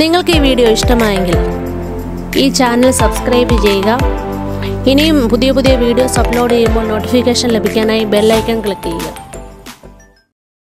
നിങ്ങൾക്ക് ഈ വീഡിയോ ഇഷ്ടമായെങ്കിൽ ഈ ചാനൽ സബ്സ്ക്രൈബ് ചെയ്യുക. ഇനിയും പുതിയ പുതിയ വീഡിയോസ് അപ്ലോഡ് ചെയ്യുമ്പോൾ നോട്ടിഫിക്കേഷൻ ലഭിക്കാനായി ബെല്ലൈക്കൺ ക്ലിക്ക് ചെയ്യുക.